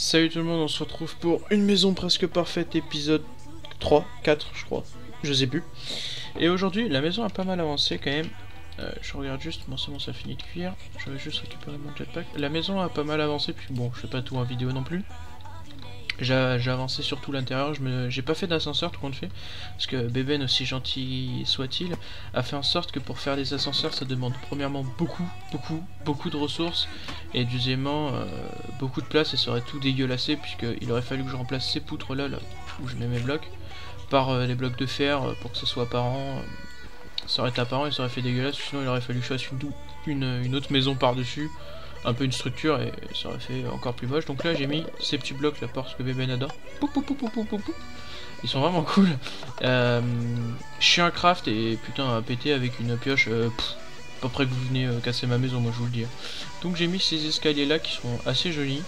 Salut tout le monde, on se retrouve pour une maison presque parfaite, épisode 3, 4 je crois, je sais plus. Et aujourd'hui, la maison a pas mal avancé quand même. Euh, je regarde juste, bon c'est bon ça finit de cuire, je vais juste récupérer mon jetpack. La maison a pas mal avancé, puis bon je fais pas tout en vidéo non plus. J'ai avancé sur tout l'intérieur, j'ai pas fait d'ascenseur tout compte fait, parce que Beben, aussi gentil soit-il, a fait en sorte que pour faire des ascenseurs ça demande premièrement beaucoup, beaucoup, beaucoup de ressources, et deuxièmement euh, beaucoup de place et ça aurait tout dégueulassé, puisqu'il aurait fallu que je remplace ces poutres là, là où je mets mes blocs, par euh, les blocs de fer euh, pour que ce soit apparent. ça aurait été apparent et ça aurait fait dégueulasse, sinon il aurait fallu que je fasse une, une autre maison par-dessus un peu une structure et ça aurait fait encore plus moche. Donc là j'ai mis ces petits blocs là parce que Beben adore. Ils sont vraiment cool. Euh, craft et putain à péter avec une pioche. Euh, pas près que vous venez euh, casser ma maison, moi je vous le dis. Donc j'ai mis ces escaliers là qui sont assez jolis.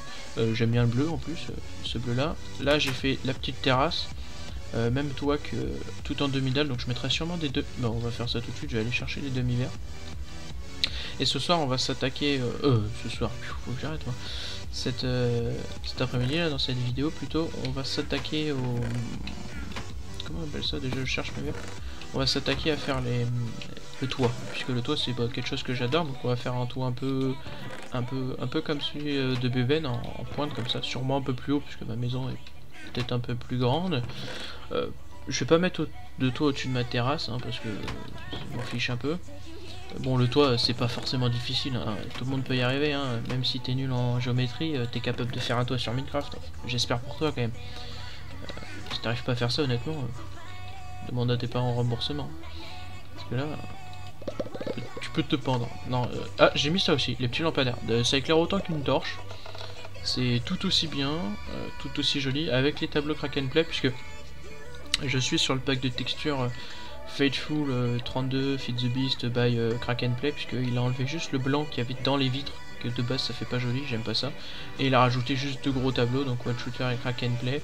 J'aime bien le bleu en plus, ce bleu là. Là j'ai fait la petite terrasse. même toit que tout en demi-dalle, donc je mettrai sûrement des deux. Bon, on va faire ça tout de suite, je vais aller chercher les demi-verts. Et ce soir, on va s'attaquer... Euh, euh, ce soir, faut que j'arrête moi. Cette, euh, cet après-midi, dans cette vidéo plutôt, on va s'attaquer au... Comment on appelle ça Déjà, je cherche mes On va s'attaquer à faire les le toit, puisque le toit c'est quelque chose que j'adore, donc on va faire un toit un peu un peu un peu comme celui euh, de Beven en, pointe comme ça, sûrement un peu plus haut puisque ma maison est peut-être un peu plus grande. Je vais pas mettre de toit au-dessus de ma terrasse hein, parce que je m'en fiche un peu. Bon, le toit, c'est pas forcément difficile, hein. tout le monde peut y arriver, hein. même si t'es nul en géométrie, euh, t'es capable de faire un toit sur Minecraft. J'espère pour toi quand même. Euh, si t'arrives pas à faire ça, honnêtement, euh, demande à tes parents remboursement. Parce que là, tu peux te pendre. Non, ah, j'ai mis ça aussi, les petits lampadaires. Ça éclaire autant qu'une torche. C'est tout aussi bien, tout aussi joli, avec les tableaux Crack and Play, puisque je suis sur le pack de textures Faithful 32 Feed the Beast by euh, Crack and Play puisqu'il a enlevé juste le blanc qu'il y avait dans les vitres que de base ça fait pas joli, j'aime pas ça. Et il a rajouté juste deux gros tableaux donc Watch Shooter et Crack and Play.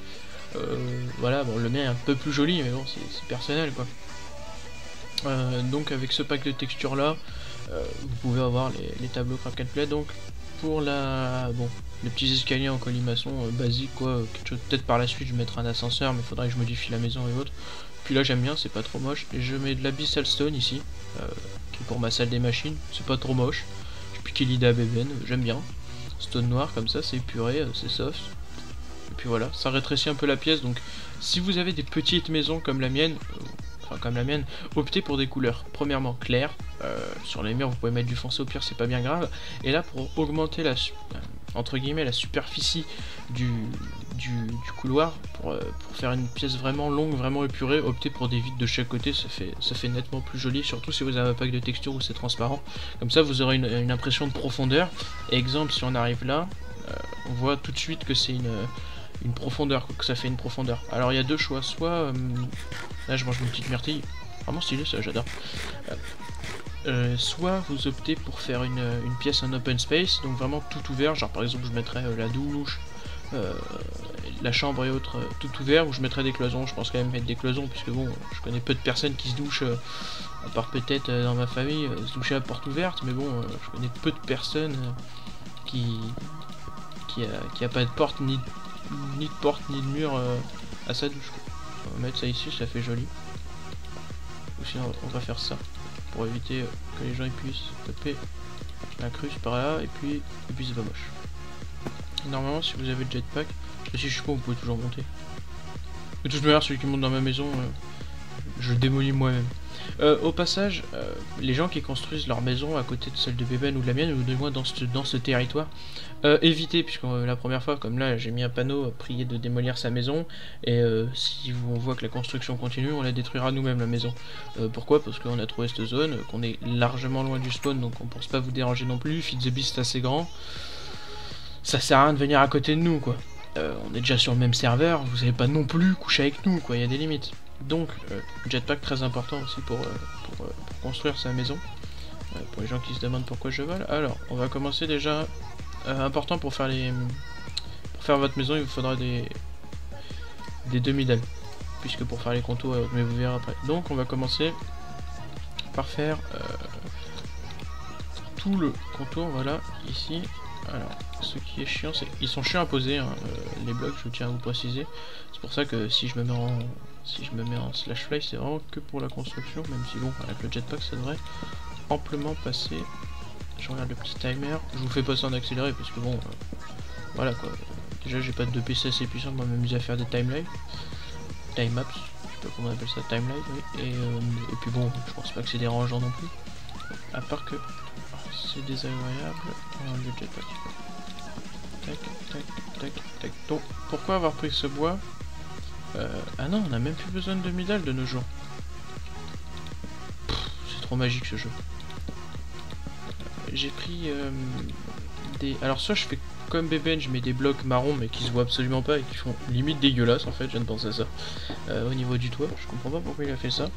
Euh, voilà bon le mien est un peu plus joli mais bon c'est personnel quoi. Euh, donc avec ce pack de textures là vous pouvez avoir les, tableaux Crack Play. Donc pour la bon les petits escaliers en colimaçon basique quoi peut-être par la suite je mettrai un ascenseur mais faudrait que je modifie la maison et autres puis là j'aime bien, c'est pas trop moche. Et je mets de l'Abyssal Stone ici, euh, qui est pour ma salle des machines. C'est pas trop moche. J'ai piqué à Beben, j'aime bien. Stone noir comme ça, c'est épuré, euh, c'est soft. Et puis voilà, ça rétrécit un peu la pièce. Donc si vous avez des petites maisons comme la mienne, euh, enfin comme la mienne, optez pour des couleurs premièrement claires. sur les murs vous pouvez mettre du foncé au pire, c'est pas bien grave. Et là pour augmenter la entre guillemets la superficie du, du, couloir euh, pour, faire une pièce vraiment longue, vraiment épurée, optez pour des vides de chaque côté, ça fait, ça fait nettement plus joli, surtout si vous avez un pack de texture où c'est transparent. Comme ça vous aurez une, impression de profondeur. exemple, si on arrive là, euh, on voit tout de suite que c'est une, une profondeur, que ça fait une profondeur. Alors il y a deux choix, soit... Euh, là je mange une petite myrtille, vraiment stylé ça, j'adore. soit vous optez pour faire une, une, pièce en open space, donc vraiment tout ouvert, genre par exemple je mettrais la douche, la chambre et autres euh, tout ouvert, où je mettrais des cloisons, je pense quand même mettre des cloisons, puisque bon, je connais peu de personnes qui se douchent, euh, à part peut-être dans ma famille, se doucher à porte ouverte, mais bon, je connais peu de personnes qui, qui, a, pas de porte, ni, ni de porte, ni de mur à sa douche. On va mettre ça ici, ça fait joli. Ou sinon, on va faire ça, pour éviter que les gens puissent taper la cruche par là, et puis, et puis c'est pas moche. Normalement, si vous avez le jetpack, si je suis con, vous pouvez toujours monter. De toute manière, celui qui monte dans ma maison, euh, je le démolis moi-même. Euh, au passage, euh, les gens qui construisent leur maison à côté de celle de Beben ou de la mienne, ou de moi dans ce, dans ce territoire, évitez, puisque la première fois, comme là, j'ai mis un panneau, prier de démolir sa maison, et si on voit que la construction continue, on la détruira nous-mêmes, la maison. pourquoi? Parce qu'on a trouvé cette zone, qu'on est largement loin du spawn, donc on pense pas vous déranger non plus, Feed the Beast assez grand, ça sert à rien de venir à côté de nous, quoi. Euh, on est déjà sur le même serveur, vous n'allez pas non plus coucher avec nous, quoi, il y a des limites. Donc, euh, jetpack très important aussi pour, euh, construire sa maison. pour les gens qui se demandent pourquoi je vole. Alors, on va commencer déjà. important pour faire les. Pour faire votre maison, il vous faudra des. des demi-dalles. Puisque pour faire les contours, mais vous verrez après. Donc, on va commencer par faire tout le contour, voilà, ici Alors, ce qui est chiant, c'est ils sont chiants à poser, hein, euh, les blocs, je tiens à vous préciser. C'est pour ça que si je me mets en si je me mets en slash fly, c'est vraiment que pour la construction, même si bon, avec le jetpack, ça devrait amplement passer. Je regarde le petit timer. Je vous fais pas ça en accéléré parce que bon, euh, voilà quoi. Déjà, j'ai pas de PC assez puissant pour m'amuser à faire des timelines, time maps, je sais pas comment on appelle ça, timeline, oui. Et, euh, et puis bon, je pense pas que c'est dérangeant non plus. À part que c'est désagréable. Oh, le jetpack. Tac, tac, tac, tac. Donc, pourquoi avoir pris ce bois euh, Ah non, on a même plus besoin de demi-dalle de nos jours. C'est trop magique ce jeu. J'ai pris euh, des... Alors soit je fais comme BBN, je mets des blocs marrons mais qui se voient absolument pas et qui font limite dégueulasse en fait, je viens de penser à ça. Euh, au niveau du toit, je comprends pas pourquoi il a fait ça.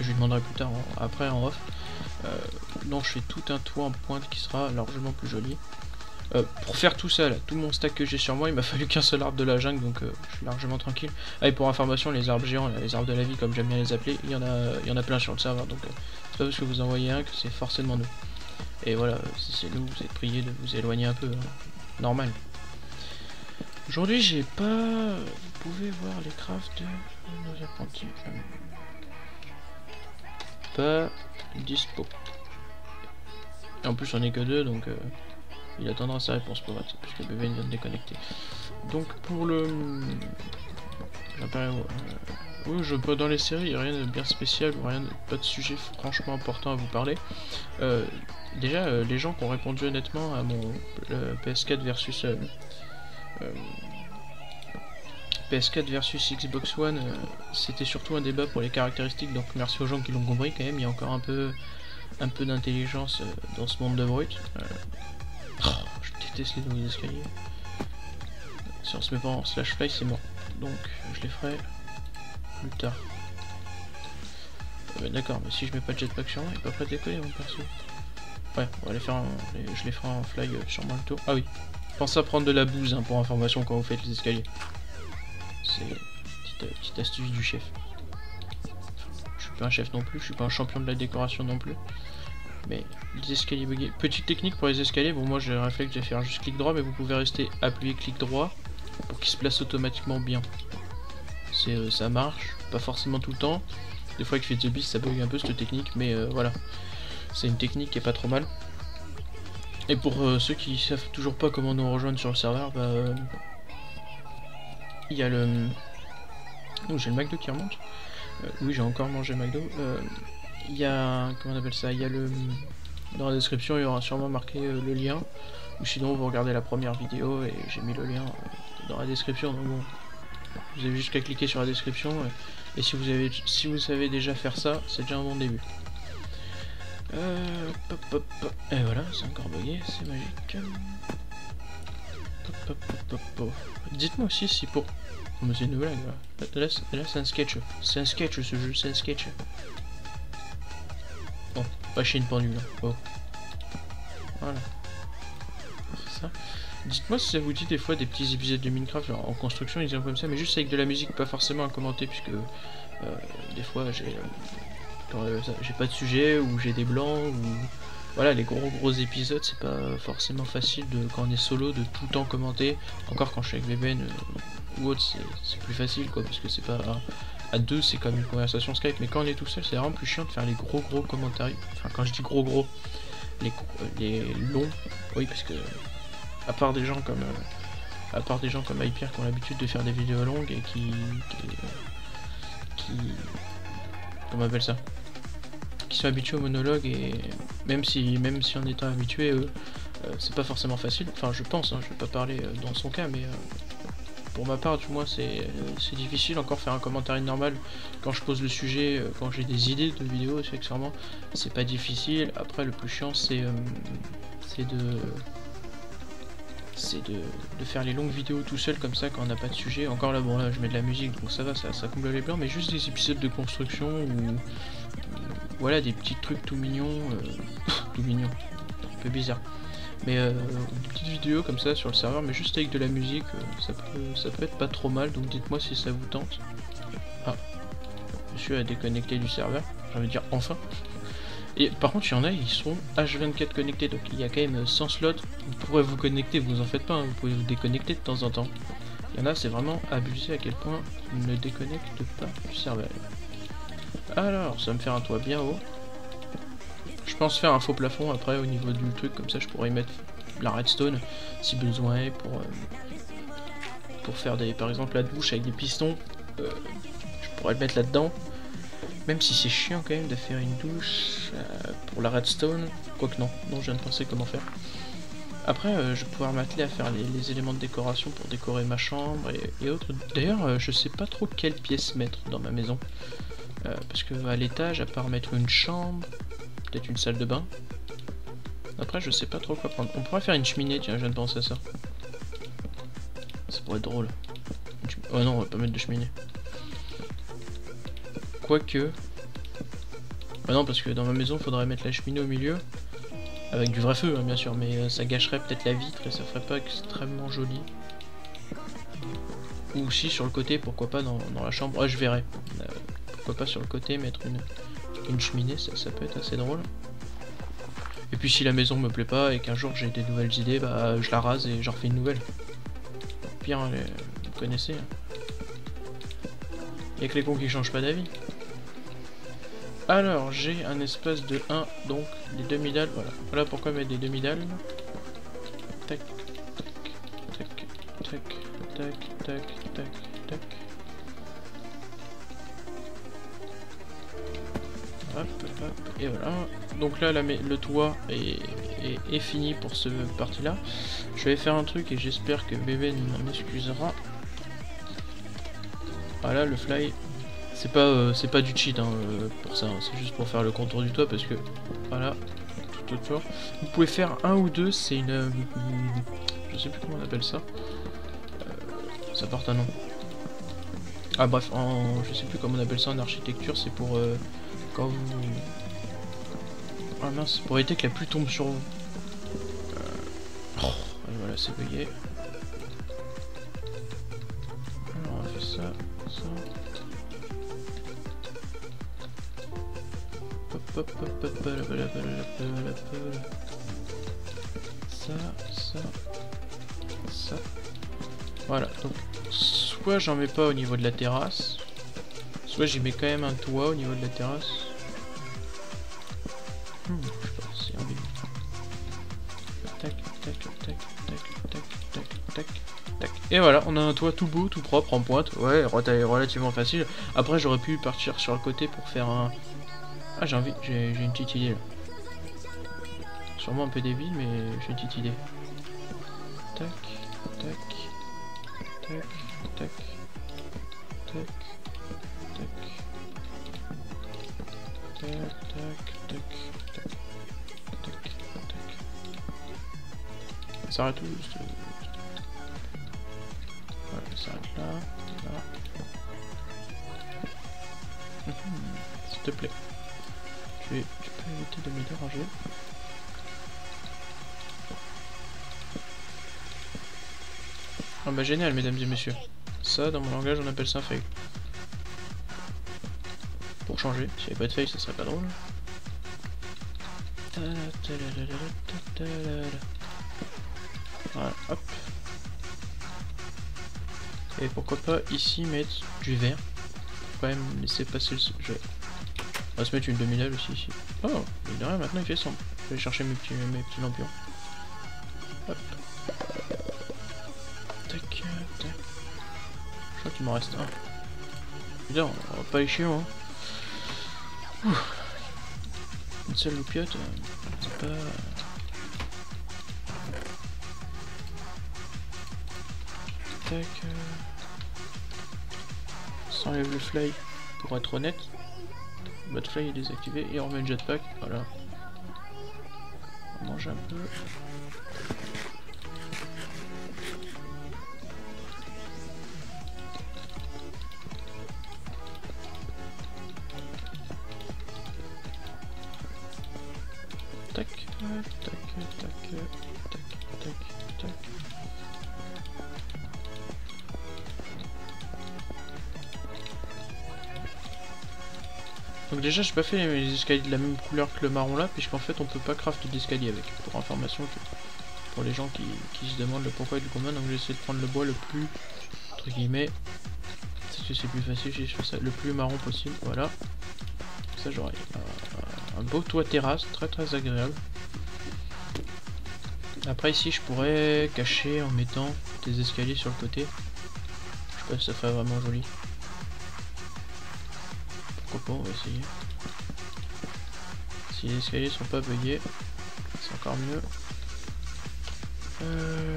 Je lui demanderai plus tard, après en off. Euh, non, je fais tout un toit en pointe qui sera largement plus joli. Euh, pour faire tout ça, tout mon stack que j'ai sur moi, il m'a fallu qu'un seul arbre de la jungle, donc euh, je suis largement tranquille. Ah, et pour information, les arbres géants, les arbres de la vie, comme j'aime bien les appeler, il y en a, il y en a plein sur le serveur, donc c'est pas parce que vous envoyez un que c'est forcément nous. Et voilà, si c'est nous, vous êtes priés de vous éloigner un peu, hein. normal. Aujourd'hui, j'ai pas... Vous pouvez voir les crafts de nos apprentis. Pas dispo. Et en plus, on est que deux, donc euh, il attendra sa réponse pour être, puisque bébé vient de déconnecter. Donc pour le... Euh, oui, je peux dans les séries, il n'y a rien de bien spécial, rien de, pas de sujet franchement important à vous parler. Euh, déjà, euh, les gens qui ont répondu honnêtement à mon PS4 versus euh, PS4 versus Xbox One, euh, c'était surtout un débat pour les caractéristiques, donc merci aux gens qui l'ont compris quand même, il y a encore un peu, un peu d'intelligence euh, dans ce monde de brut. Euh, je déteste les nouveaux escaliers. Si on se met pas en slash fly, c'est mort. Donc je les ferai plus tard. D'accord, mais si je mets pas de jetpack sur moi, il est pas prêt décoller mon perso. Ouais, on va les faire en, je les ferai en fly sur moi le tour. Ah oui, pensez à prendre de la bouse hein, pour information quand vous faites les escaliers. C'est petite, petite astuce du chef. Je suis pas un chef non plus, je suis pas un champion de la décoration non plus. Mais les escaliers buggés. Petite technique pour les escaliers, bon moi j'ai le réflexe de faire juste clic droit, mais vous pouvez rester appuyé clic droit pour qu'ils se placent automatiquement bien. Euh, ça marche, pas forcément tout le temps. Des fois avec fait the ça bug un peu cette technique, mais euh, voilà. C'est une technique qui est pas trop mal. Et pour euh, ceux qui savent toujours pas comment nous rejoindre sur le serveur, bah euh, il y a le. Oh, j'ai le McDo qui remonte. Euh, oui, j'ai encore mangé McDo. Euh, Il y a. Comment on appelle ça? Il y a le. Dans la description, il y aura sûrement marqué euh, le lien. Ou sinon, vous regardez la première vidéo et j'ai mis le lien dans la description. Donc bon, vous avez juste qu'à cliquer sur la description. Et, si vous savez déjà faire ça, c'est déjà un bon début. Et voilà, c'est encore bugué, c'est magique. Dites-moi aussi si pour... C'est une blague là. Là, c'est- un sketch. C'est un sketch ce jeu, c'est un sketch. Bon, pas chez une pendule. hein. Voilà. Ça. Dites-moi si ça vous dit des fois des petits épisodes de Minecraft en construction, ils comme ça, mais juste avec de la musique, pas forcément à commenter, puisque euh, des fois j'ai euh, euh, j'ai pas de sujet ou j'ai des blancs ou voilà les gros gros épisodes c'est pas forcément facile de quand on est solo de tout le temps commenter. Encore quand je suis avec VBN euh, ou autre c'est plus facile quoi parce que c'est pas à deux c'est comme une conversation Skype. Mais quand on est tout seul c'est vraiment plus chiant de faire les gros gros commentaires. Enfin quand je dis gros gros les, longs oui parce que à part des gens comme euh, à part des gens comme Hyper qui ont l'habitude de faire des vidéos longues et qui qui, comment appelle ça? Sont habitués au monologue et même si même si en étant habitué euh, c'est pas forcément facile. Enfin je pense hein, je vais pas parler euh, dans son cas mais euh, pour ma part du moins c'est euh, difficile encore faire un commentaire normal quand je pose le sujet quand j'ai des idées de vidéos c'est accessoirement c'est pas difficile. Après le plus chiant c'est c'est de c'est de, de faire les longues vidéos tout seul comme ça quand on n'a pas de sujet. Encore là, bon là je mets de la musique donc ça va, ça, ça comble les blancs, mais juste des épisodes de construction ou voilà des petits trucs tout mignons, euh, tout mignons, un peu bizarre. Mais euh, des petites vidéos comme ça sur le serveur, mais juste avec de la musique, euh, ça, peut, ça peut être pas trop mal, donc dites-moi si ça vous tente. Ah, monsieur a déconnecté du serveur, j'ai envie de dire enfin. Et par contre, il y en a, ils sont H24 connectés, donc il y a quand même 100 slots. Vous pourrez vous connecter, vous en faites pas, hein, vous pouvez vous déconnecter de temps en temps. Il y en a, c'est vraiment abusé à quel point ils ne déconnectent pas du serveur. Alors, ça va me faire un toit bien haut. Je pense faire un faux plafond après au niveau du truc, comme ça je pourrais y mettre la redstone si besoin est pour, euh, faire des, par exemple la douche avec des pistons. Euh, je pourrais le mettre là-dedans. Même si c'est chiant quand même de faire une douche euh, pour la redstone. Quoique non, non je viens de penser comment faire. Après, je vais pouvoir m'atteler à faire les, éléments de décoration pour décorer ma chambre et, autres. D'ailleurs, je sais pas trop quelle pièce mettre dans ma maison. Parce que à l'étage, à part mettre une chambre, peut-être une salle de bain. Après, je sais pas trop quoi prendre. On pourrait faire une cheminée, tiens, je viens de penser à ça. Ça pourrait être drôle. Oh non, on va pas mettre de cheminée. Quoique... Bah non, parce que dans ma maison, faudrait mettre la cheminée au milieu. Avec du vrai feu, hein, bien sûr, mais euh, ça gâcherait peut-être la vitre et ça ferait pas extrêmement joli. Ou si sur le côté, pourquoi pas dans, la chambre. Ah, je verrai. Euh, pourquoi pas sur le côté mettre une, cheminée, ça, peut être assez drôle. Et puis si la maison me plaît pas et qu'un jour j'ai des nouvelles idées, bah je la rase et j'en refais une nouvelle. Pire, hein, vous connaissez. Hein. Y'a que les cons qui changent pas d'avis. Alors, j'ai un espace de 1, donc les demi-dalles, voilà. Voilà pourquoi mettre des demi-dalles. Tac, tac, tac, tac, tac, tac, tac, et voilà. Donc là, le toit est, fini pour ce partie-là. Je vais faire un truc et j'espère que bébé m'en excusera. Voilà, le fly c'est pas, euh, c'est pas du cheat hein, euh, pour ça, hein. c'est juste pour faire le contour du toit parce que voilà, tout autour. Vous pouvez faire un ou deux, c'est une, euh, je sais plus comment on appelle ça. ça porte un nom. Ah bref, en, je sais plus comment on appelle ça en architecture, c'est pour vous. Ah mince, pour éviter que la pluie tombe sur vous. Oh, voilà, c'est bugué. Alors on faire ça, ça. Ça, ça, ça. Voilà, donc soit j'en mets pas au niveau de la terrasse, soit j'y mets quand même un toit au niveau de la terrasse. Et voilà, on a un toit tout beau, tout propre, en pointe. Ouais, relativement facile. Après, j'aurais pu partir sur le côté pour faire un, ah j'ai envie, j'ai une petite idée là. Sûrement un peu débile mais j'ai une petite idée. S'arrête où juste Voilà, ça s'arrête là, là. S'il te plaît. Tu, peux éviter de me déranger. Ah bah génial mesdames et messieurs. Ça dans mon langage on appelle ça un fail. Pour changer, s'il n'y avait pas de fail ça serait pas drôle. Voilà, hop. Et pourquoi pas ici mettre du vert. Quand même laisser passer le... Je on va se mettre une demi-dalle aussi ici. Oh, il de rien, maintenant il fait sombre. Je vais chercher mes petits, mes petits lampions. Hop. Tac, tac. Je crois qu'il m'en reste un. On va pas les chier, hein. Une seule loupiote, euh, c'est pas... Tac. Euh... S'enlève le fly, pour être honnête. Botfly est désactivé et on remet le jetpack. Voilà. On mange un peu. Donc déjà j'ai pas fait les escaliers de la même couleur que le marron là, puisqu'en fait on peut pas craft d'escalier avec. Pour information, pour les gens qui, se demandent le pourquoi et du comment, donc j'ai essayé de prendre le bois le plus, entre guillemets, parce que c'est plus facile, j'ai fait ça le plus marron possible, voilà. Ça j'aurai un beau toit terrasse, très très agréable. Après ici je pourrais cacher en mettant des escaliers sur le côté. Je sais pas si ça ferait vraiment joli. Pas, on va essayer. Si les escaliers sont pas buggés, c'est encore mieux. Euh...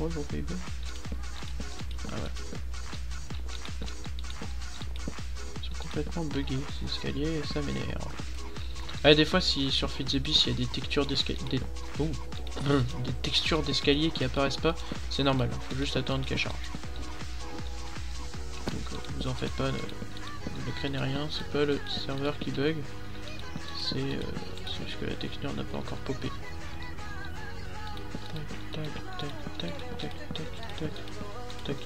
Ouais, bon, Ah ouais. Ils sont complètement buggés ces escaliers et ça m'énerve. Ah, des fois, si sur Fit il y a des textures d'escalier. Des... Oh. des textures d'escalier qui apparaissent pas, c'est normal, faut juste attendre qu'elle charge. Donc, euh, vous en faites pas, ne craignez rien, c'est pas le serveur qui bug, c'est euh, juste que la texture n'a pas encore popé. Tac, tac, tac, tac, tac, tac, tac,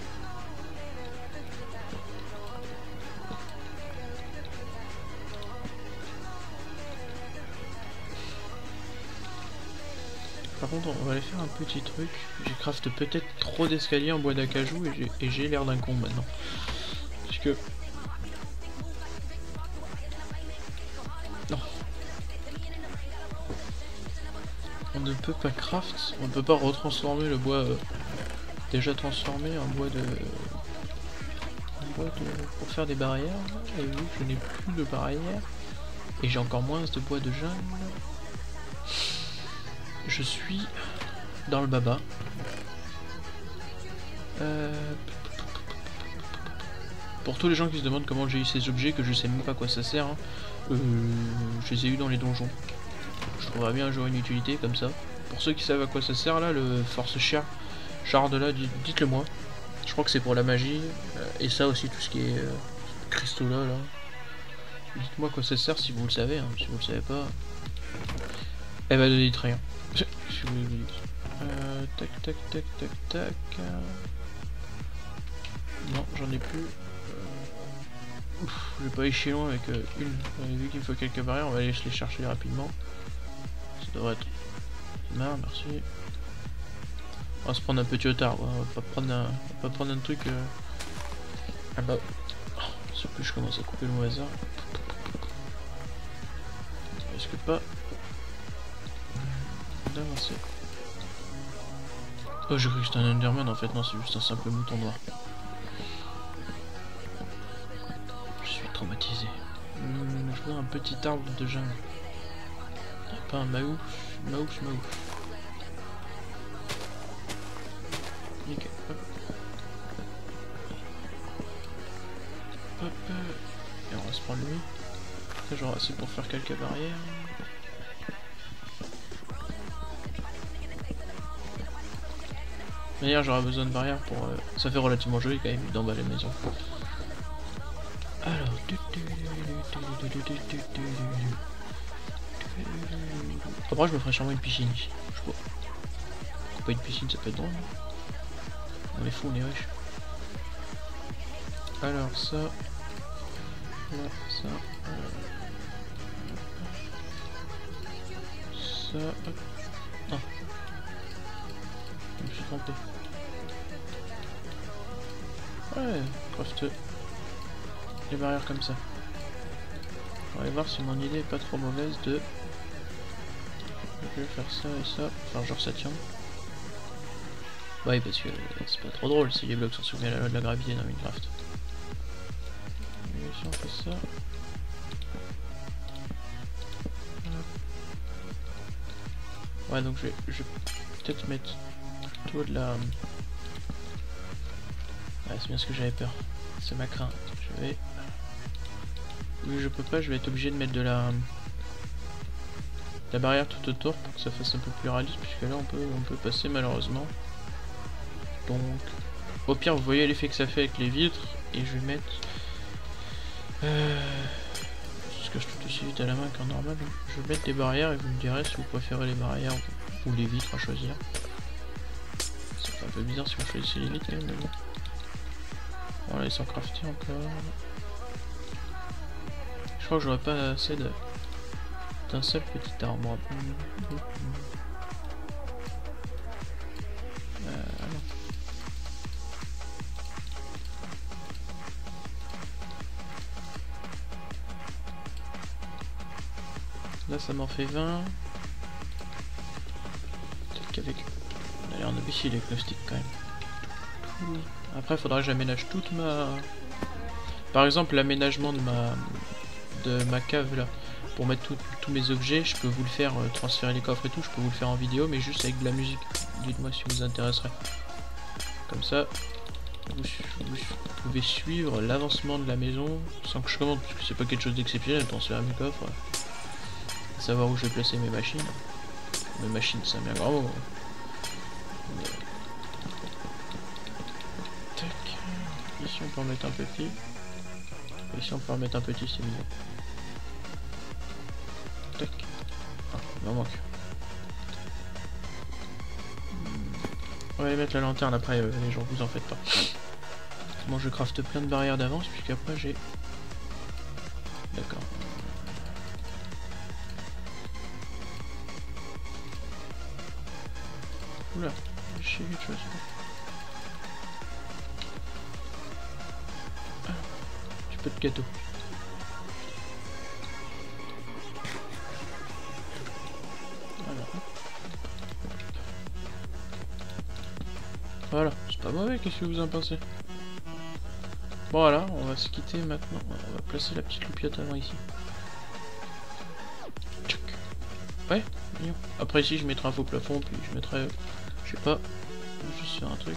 Par contre, on va aller faire un petit truc. J'ai craft peut-être trop d'escaliers en bois d'acajou et j'ai l'air d'un con maintenant. Puisque... Non. On ne peut pas craft, on ne peut pas retransformer le bois euh, déjà transformé en bois de... Pour faire des barrières. Et que je n'ai plus de barrières, et j'ai encore moins de bois de jungle, je suis dans le baba. Euh, pour tous les gens qui se demandent comment j'ai eu ces objets, que je sais même pas à quoi ça sert, hein, euh, je les ai eu dans les donjons. Je trouverais bien un jour une utilité comme ça. Pour ceux qui savent à quoi ça sert là, le force cher de là, dites-le moi. Je crois que c'est pour la magie, euh, et ça aussi tout ce qui est cristaux là. là. Dites-moi quoi ça sert si vous le savez, hein. si vous le savez pas. Eh ben, ne dites rien. Euh, tac, tac, tac, tac, tac. Non, j'en ai plus. Euh... Ouf, je vais pas échelon avec euh, une. vu qu'il faut quelques barrières, on va aller les chercher rapidement. Merci. On va se prendre un petit retard, on va pas prendre un, on va pas prendre un truc. Euh... Ah bah. Sauf que je commence à couper le hasard. Est-ce que pas? D'avancer. Oh, j'ai cru que c'était un Enderman, en fait, non, c'est juste un simple mouton noir. Je suis traumatisé. Hmm, je vois un petit arbre de jungle. Pas un maouf, maouf, maouf. Nickel, hop. Hop, et on va se prendre lui. Genre assez pour faire quelques barrières. D'ailleurs, j'aurai besoin de barrières pour... Euh, ça fait relativement joli quand même d'emballer la maison. Alors... Après, je me ferai sûrement une piscine ici. Je sais pas. Pas une piscine, ça peut être drôle. On est fou, on est riche. Alors, ça... Ça... Ça... Hop. Non. Je me suis trompé. Ouais, craft les barrières comme ça. On va voir si mon idée est pas trop mauvaise de... Je faire ça et ça. Enfin, genre ça tient. Ouais, parce que c'est pas trop drôle si les blocs sont soumis à la loi de la gravité dans Minecraft. Si on fait ça... Ouais, donc je vais, je vais peut-être mettre tout de la... Ouais, c'est bien ce que j'avais peur. C'est ma crainte. Je vais... Vu que je peux pas, je vais être obligé de mettre de la... La barrière tout autour pour que ça fasse un peu plus réaliste, puisque là on peut, on peut passer malheureusement. Donc, au pire, vous voyez l'effet que ça fait avec les vitres, et je vais mettre... Euh... Ce que je tout aussi vite à la main qu'en normal. Je vais mettre des barrières et vous me direz si vous préférez les barrières ou les vitres à choisir. C'est un peu bizarre si on choisit les vitres, mais bon. Voilà, ils sont craftés encore. Je crois que j'aurais pas assez de d'un seul petit arbre. Euh, Là ça m'en fait 20. Peut-être qu'avec... On a l'air imbécile avec le stick quand même. Après faudra que j'aménage toute ma... Par exemple l'aménagement de ma... de ma cave là. Pour mettre tous mes objets, je peux vous le faire, euh, transférer les coffres et tout, je peux vous le faire en vidéo, mais juste avec de la musique. Dites-moi si vous intéresserait. Comme ça, vous, pouvez suivre l'avancement de la maison sans que je commande, parce c'est pas quelque chose d'exceptionnel, transférer mes coffres savoir où je vais placer mes machines. Mes machines, c'est un bien grand mot. Tac. Ici, on peut en mettre un petit. Ici, on peut en mettre un petit, c'est mignon. On va aller mettre la lanterne après, euh, les gens, vous en faites pas. Bon, je crafte plein de barrières d'avance, puisqu'après j'ai... D'accord. Oula, j'ai chier quelque chose. Ah, j'ai pas de gâteau. Voilà, c'est pas mauvais, qu'est-ce que vous en pensez? Voilà, on va se quitter maintenant. On va placer la petite loupiote avant ici. Ouais, Après ici je mettrai un faux plafond, puis je mettrai je sais pas. Juste faire un truc.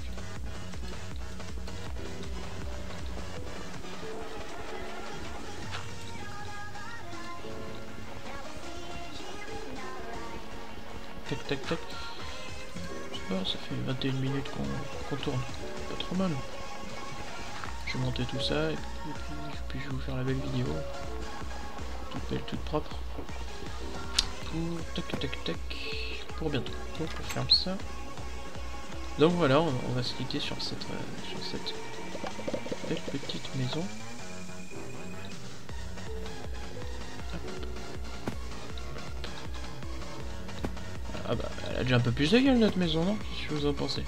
Tac tac tac. Ça fait 21 minutes qu'on tourne. Pas trop mal. Je vais monter tout ça et puis, je vais vous faire la belle vidéo. Toute belle, toute propre. Pour tac tac tac. Pour bientôt. Donc on ferme ça. Donc voilà, on, va se quitter sur cette, euh, sur cette belle petite maison. Un peu plus de gueule notre maison, non? Vous en pensez?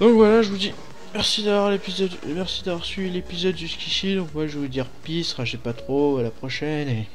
Donc voilà, je vous dis merci d'avoir l'épisode, merci d'avoir suivi l'épisode jusqu'ici. Donc moi je vais vous dire peace, rachez pas trop, à la prochaine et...